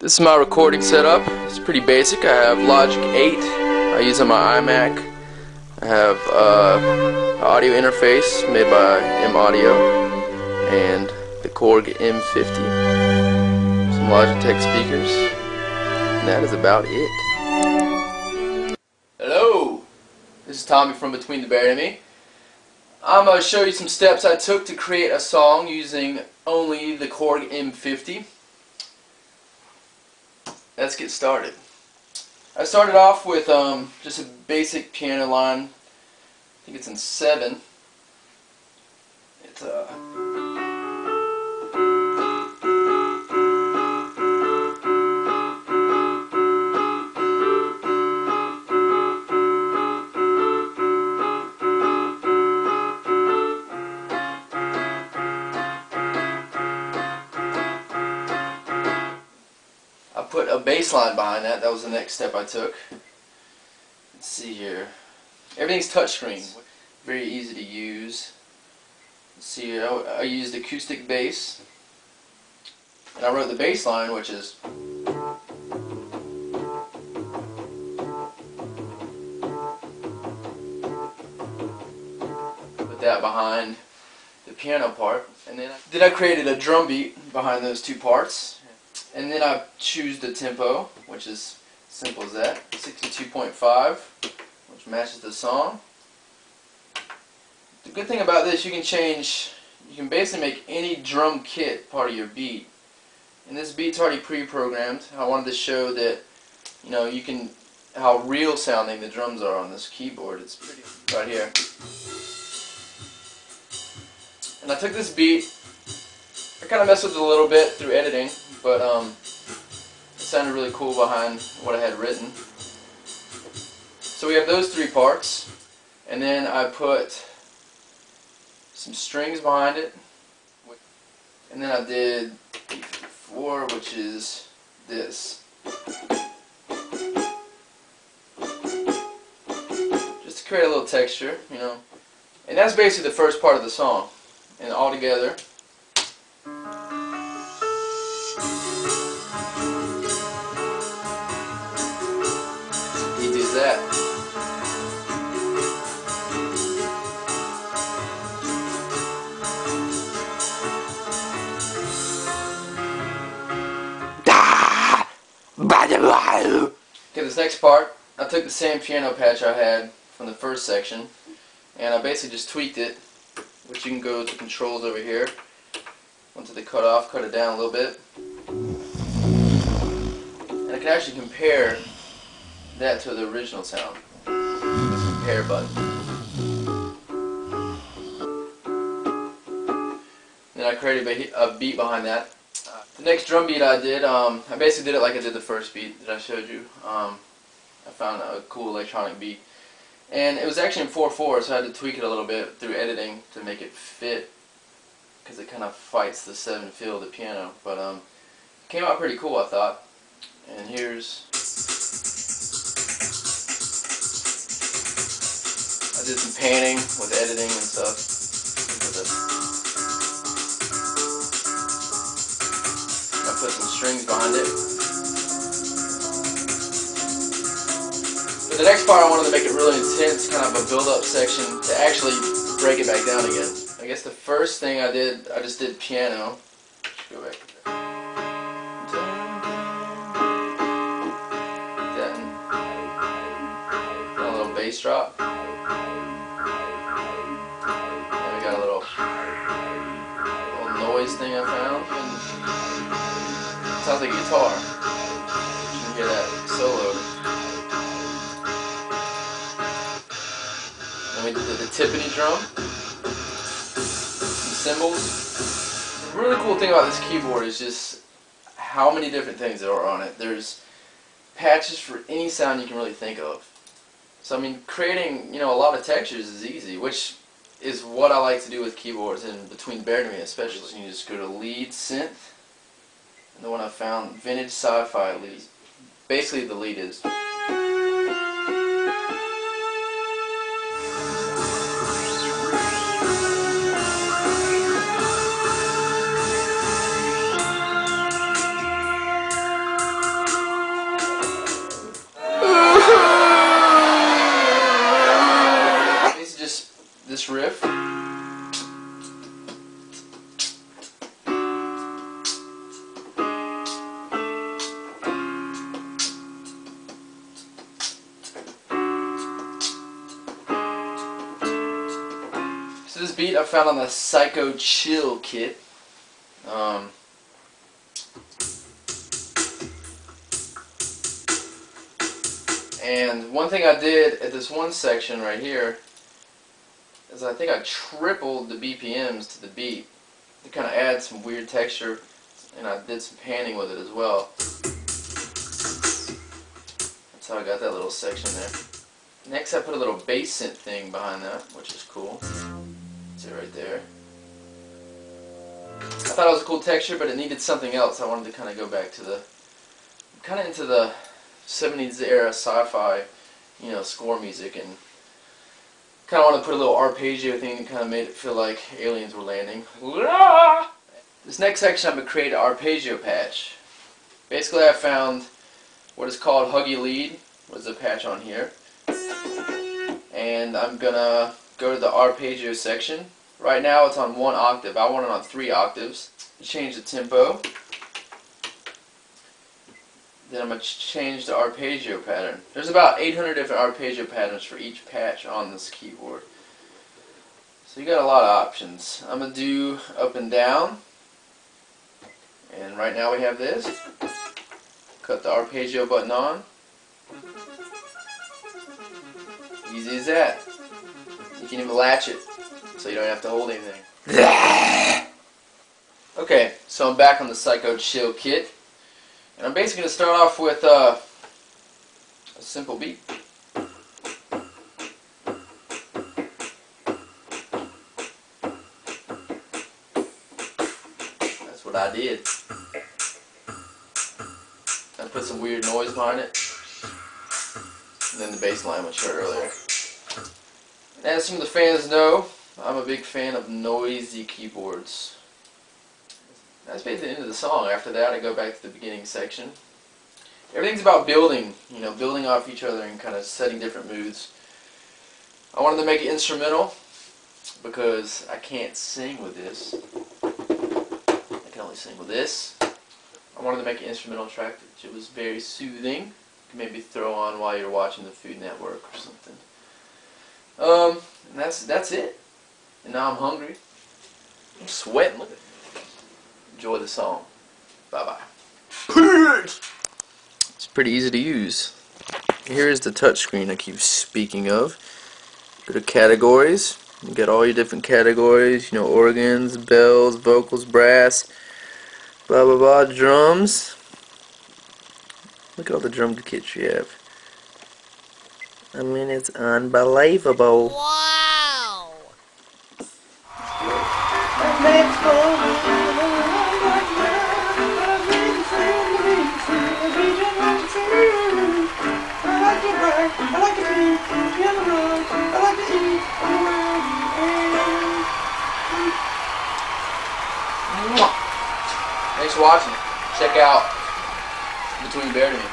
This is my recording setup. It's pretty basic. I have Logic 8. I use on my iMac. I have uh, an audio interface made by M Audio and the Korg M50. Some Logitech speakers. And that is about it. Hello! This is Tommy from Between the Buried and Me. I'm going to show you some steps I took to create a song using only the Korg M50. Let's get started. I started off with um, just a basic piano line. I think it's in 7. It's uh, a bass line behind that. That was the next step I took. Let's see here. Everything's touchscreen. Very easy to use. Let's see here. I, I used acoustic bass. And I wrote the bass line, which is put that behind the piano part. And then I, then I created a drum beat behind those two parts. And then I choose the tempo, which is simple as that, 62.5, which matches the song. The good thing about this, you can change, you can basically make any drum kit part of your beat. And this beat's already pre-programmed. I wanted to show that, you know, you can, how real sounding the drums are on this keyboard. It's pretty, right here. And I took this beat, kind of messed with it a little bit through editing, but um, it sounded really cool behind what I had written. So we have those three parts, and then I put some strings behind it, and then I did E54, which is this. Just to create a little texture, you know. And that's basically the first part of the song. And all together, that. Okay, this next part, I took the same piano patch I had from the first section, and I basically just tweaked it, which you can go to controls over here. Went to the cutoff, cut it down a little bit. And I can actually compare that to the original sound. Compare button. Then I created a beat behind that. The next drum beat I did, um, I basically did it like I did the first beat that I showed you. Um, I found a cool electronic beat. And it was actually in 4-4, so I had to tweak it a little bit through editing to make it fit. Because it kind of fights the 7 feel of the piano. But um, it came out pretty cool, I thought. And here's... I did some panning with editing and stuff. I put some strings behind it. For the next part I wanted to make it really intense, kind of a build-up section to actually break it back down again. I guess the first thing I did, I just did piano. Go back. Little bass drop. Thing I found. And sounds like a guitar. You can hear that solo. Then we did the, the timpani drum. Some cymbals. The really cool thing about this keyboard is just how many different things there are on it. There's patches for any sound you can really think of. So I mean, creating you know a lot of textures is easy, which is what I like to do with keyboards, and Between Buried and Me especially. So you just go to Lead Synth, and the one I found, Vintage Sci-Fi Lead. Basically, the lead is. Beat I found on the Psycho Chill kit. Um, and one thing I did at this one section right here is I think I tripled the BPMs to the beat to kind of add some weird texture and I did some panning with it as well. That's how I got that little section there. Next I put a little bass synth thing behind that, which is cool. See right there. I thought it was a cool texture, but it needed something else. I wanted to kind of go back to the, kind of into the 70s era sci-fi, you know, score music, and kind of wanted to put a little arpeggio thing that kind of made it feel like aliens were landing. This next section I'm going to create an arpeggio patch. Basically I found what is called Huggy Lead, was a patch on here. And I'm going to go to the arpeggio section. Right now it's on one octave. I want it on three octaves. Change the tempo. Then I'm going to change the arpeggio pattern. There's about 800 different arpeggio patterns for each patch on this keyboard. So you got a lot of options. I'm going to do up and down. And right now we have this. Cut the arpeggio button on. Easy as that. You can even latch it so you don't have to hold anything. okay, so I'm back on the Psycho Chill kit. And I'm basically going to start off with uh, a simple beat. That's what I did. I put some weird noise behind it. And then the bass line which heard earlier. As some of the fans know, I'm a big fan of noisy keyboards. That's basically the end of the song. After that, I go back to the beginning section. Everything's about building, you know, building off each other and kind of setting different moods. I wanted to make it instrumental because I can't sing with this. I can only sing with this. I wanted to make an instrumental track that was very soothing. You can maybe throw on while you're watching the Food Network or something. Um, and that's that's it. And now I'm hungry. I'm sweating. Look at it. Enjoy the song. Bye bye. It's pretty easy to use. Here is the touchscreen I keep speaking of. Go to categories. You got all your different categories. You know, organs, bells, vocals, brass, blah blah blah, drums. Look at all the drum kits you have. I mean, it's unbelievable. Wow! Thanks for watching. Check out Between Buried and Me.